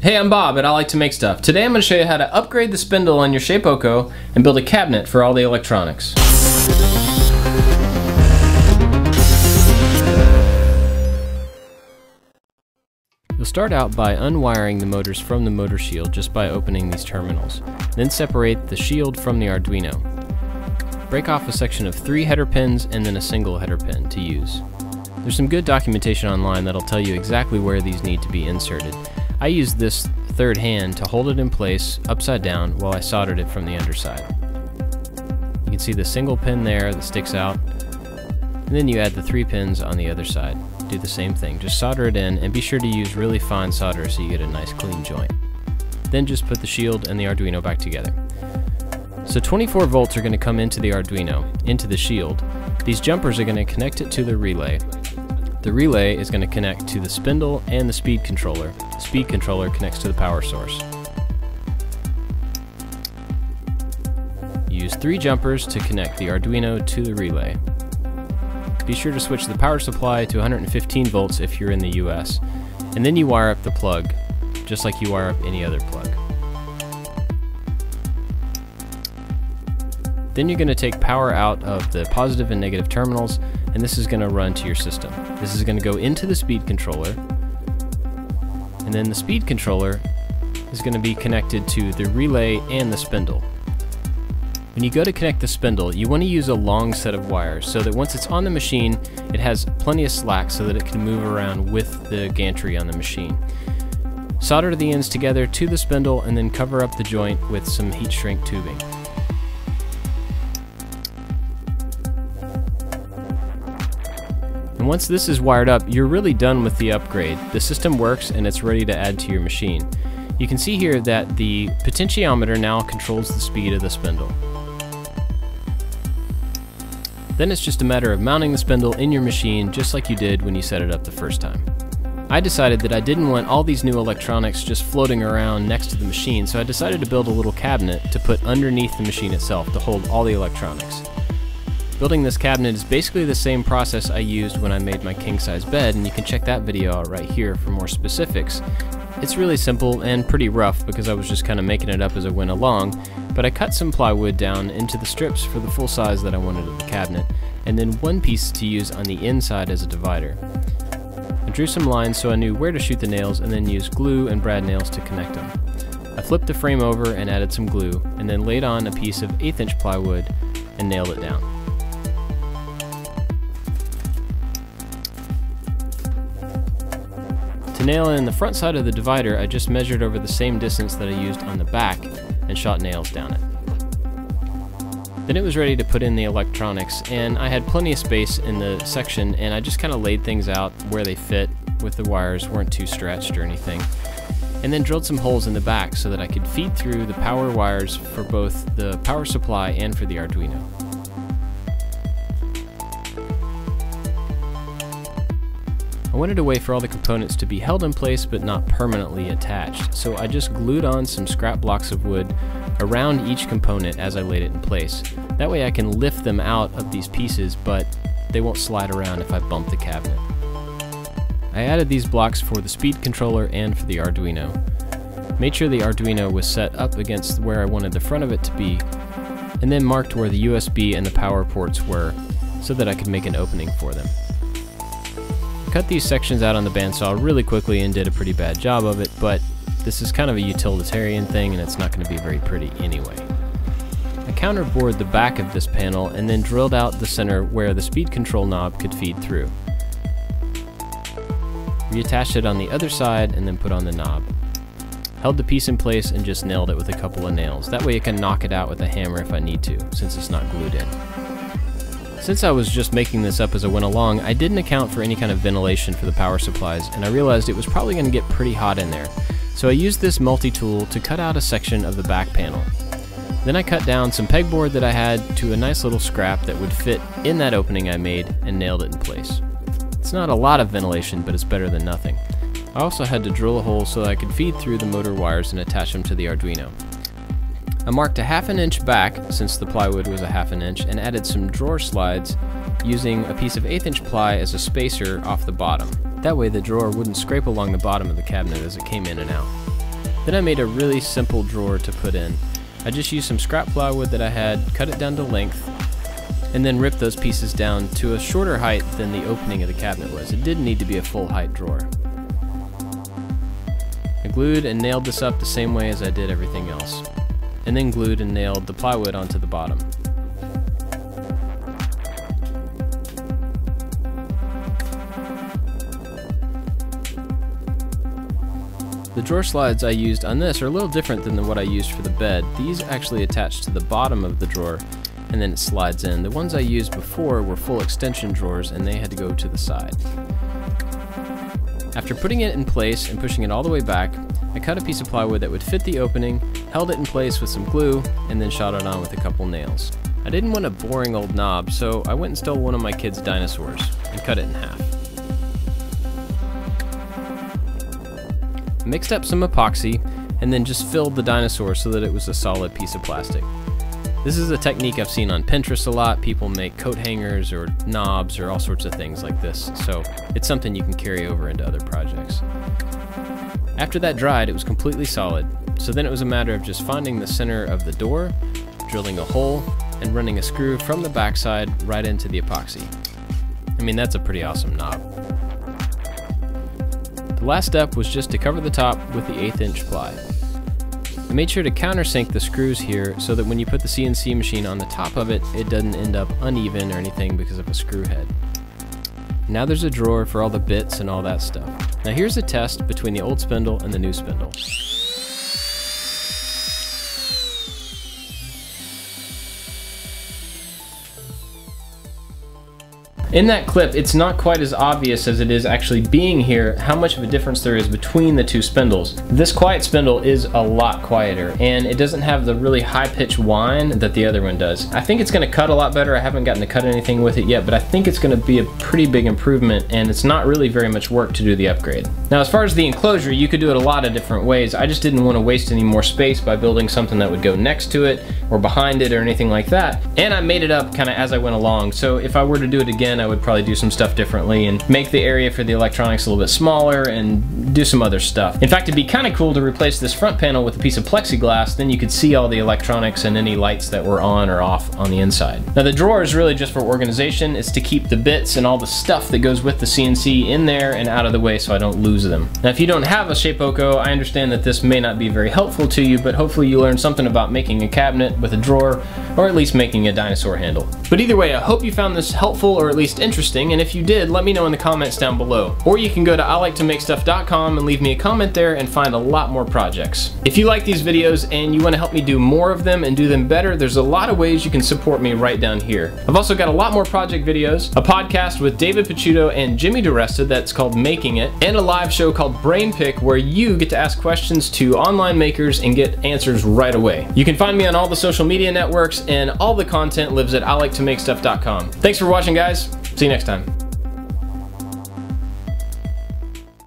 Hey, I'm Bob and I like to make stuff. Today I'm going to show you how to upgrade the spindle on your Shapeoko and build a cabinet for all the electronics. You'll start out by unwiring the motors from the motor shield just by opening these terminals. Then separate the shield from the Arduino. Break off a section of three header pins and then a single header pin to use. There's some good documentation online that'll tell you exactly where these need to be inserted. I used this third hand to hold it in place upside down while I soldered it from the underside. You can see the single pin there that sticks out, and then you add the three pins on the other side. Do the same thing, just solder it in and be sure to use really fine solder so you get a nice clean joint. Then just put the shield and the Arduino back together. So 24 volts are going to come into the Arduino, into the shield. These jumpers are going to connect it to the relay, the relay is going to connect to the spindle and the speed controller. The speed controller connects to the power source. Use three jumpers to connect the Arduino to the relay. Be sure to switch the power supply to 115 volts if you're in the US, and then you wire up the plug, just like you wire up any other plug. Then you're going to take power out of the positive and negative terminals and this is going to run to your system. This is going to go into the speed controller, and then the speed controller is going to be connected to the relay and the spindle. When you go to connect the spindle, you want to use a long set of wires so that once it's on the machine, it has plenty of slack so that it can move around with the gantry on the machine. Solder the ends together to the spindle and then cover up the joint with some heat shrink tubing. Once this is wired up, you're really done with the upgrade. The system works and it's ready to add to your machine. You can see here that the potentiometer now controls the speed of the spindle. Then it's just a matter of mounting the spindle in your machine just like you did when you set it up the first time. I decided that I didn't want all these new electronics just floating around next to the machine, so I decided to build a little cabinet to put underneath the machine itself to hold all the electronics. Building this cabinet is basically the same process I used when I made my king-size bed, and you can check that video out right here for more specifics. It's really simple and pretty rough because I was just kind of making it up as I went along, but I cut some plywood down into the strips for the full size that I wanted of the cabinet, and then one piece to use on the inside as a divider. I drew some lines so I knew where to shoot the nails and then used glue and brad nails to connect them. I flipped the frame over and added some glue, and then laid on a piece of 8th inch plywood and nailed it down. Nail in the front side of the divider, I just measured over the same distance that I used on the back and shot nails down it. Then it was ready to put in the electronics, and I had plenty of space in the section, and I just kind of laid things out where they fit with the wires, weren't too stretched or anything. And then drilled some holes in the back so that I could feed through the power wires for both the power supply and for the Arduino. Wanted a way for all the components to be held in place but not permanently attached, so I just glued on some scrap blocks of wood around each component as I laid it in place. That way I can lift them out of these pieces, but they won't slide around if I bump the cabinet. I added these blocks for the speed controller and for the Arduino. Made sure the Arduino was set up against where I wanted the front of it to be, and then marked where the USB and the power ports were so that I could make an opening for them. Cut these sections out on the bandsaw really quickly and did a pretty bad job of it, but this is kind of a utilitarian thing and it's not going to be very pretty anyway. I counterbored the back of this panel and then drilled out the center where the speed control knob could feed through. Reattached it on the other side and then put on the knob. Held the piece in place and just nailed it with a couple of nails. That way I can knock it out with a hammer if I need to, since it's not glued in. Since I was just making this up as I went along, I didn't account for any kind of ventilation for the power supplies, and I realized it was probably going to get pretty hot in there. So I used this multi-tool to cut out a section of the back panel. Then I cut down some pegboard that I had to a nice little scrap that would fit in that opening I made and nailed it in place. It's not a lot of ventilation, but it's better than nothing. I also had to drill a hole so I could feed through the motor wires and attach them to the Arduino. I marked a half an inch back, since the plywood was a half an inch, and added some drawer slides using a piece of eighth inch ply as a spacer off the bottom. That way the drawer wouldn't scrape along the bottom of the cabinet as it came in and out. Then I made a really simple drawer to put in. I just used some scrap plywood that I had, cut it down to length, and then ripped those pieces down to a shorter height than the opening of the cabinet was. It didn't need to be a full height drawer. I glued and nailed this up the same way as I did everything else, and then glued and nailed the plywood onto the bottom. The drawer slides I used on this are a little different than the what I used for the bed. These actually attach to the bottom of the drawer and then it slides in. The ones I used before were full extension drawers and they had to go to the side. After putting it in place and pushing it all the way back, I cut a piece of plywood that would fit the opening, held it in place with some glue, and then shot it on with a couple nails. I didn't want a boring old knob, so I went and stole one of my kids' dinosaurs and cut it in half. mixed up some epoxy, and then just filled the dinosaur so that it was a solid piece of plastic. This is a technique I've seen on Pinterest a lot. People make coat hangers or knobs or all sorts of things like this, so it's something you can carry over into other projects. After that dried, it was completely solid, so then it was a matter of just finding the center of the door, drilling a hole, and running a screw from the backside right into the epoxy. I mean, that's a pretty awesome knob. The last step was just to cover the top with the eighth inch ply. I made sure to countersink the screws here so that when you put the CNC machine on the top of it, it doesn't end up uneven or anything because of a screw head. Now there's a drawer for all the bits and all that stuff. Now here's a test between the old spindle and the new spindle. In that clip, it's not quite as obvious as it is actually being here how much of a difference there is between the two spindles. This quiet spindle is a lot quieter and it doesn't have the really high-pitched whine that the other one does. I think it's going to cut a lot better. I haven't gotten to cut anything with it yet, but I think it's going to be a pretty big improvement and it's not really very much work to do the upgrade. Now as far as the enclosure, you could do it a lot of different ways. I just didn't want to waste any more space by building something that would go next to it or behind it or anything like that. And I made it up kind of as I went along. So if I were to do it again, I would probably do some stuff differently and make the area for the electronics a little bit smaller and do some other stuff. In fact, it'd be kind of cool to replace this front panel with a piece of plexiglass, then you could see all the electronics and any lights that were on or off on the inside. Now the drawer is really just for organization. It's to keep the bits and all the stuff that goes with the CNC in there and out of the way so I don't lose them. Now if you don't have a Shapeoko, I understand that this may not be very helpful to you, but hopefully you learned something about making a cabinet with a drawer, or at least making a dinosaur handle. But either way, I hope you found this helpful or at least interesting, and if you did, let me know in the comments down below. Or you can go to iliketomakestuff.com and leave me a comment there and find a lot more projects. If you like these videos and you want to help me do more of them and do them better, there's a lot of ways you can support me right down here. I've also got a lot more project videos, a podcast with David Picciuto and Jimmy DiResta that's called Making It, and a live show called Brain Pick where you get to ask questions to online makers and get answers right away. You can find me on all the social media networks and all the content lives at iliketomakestuff.com. Thanks for watching guys. See you next time.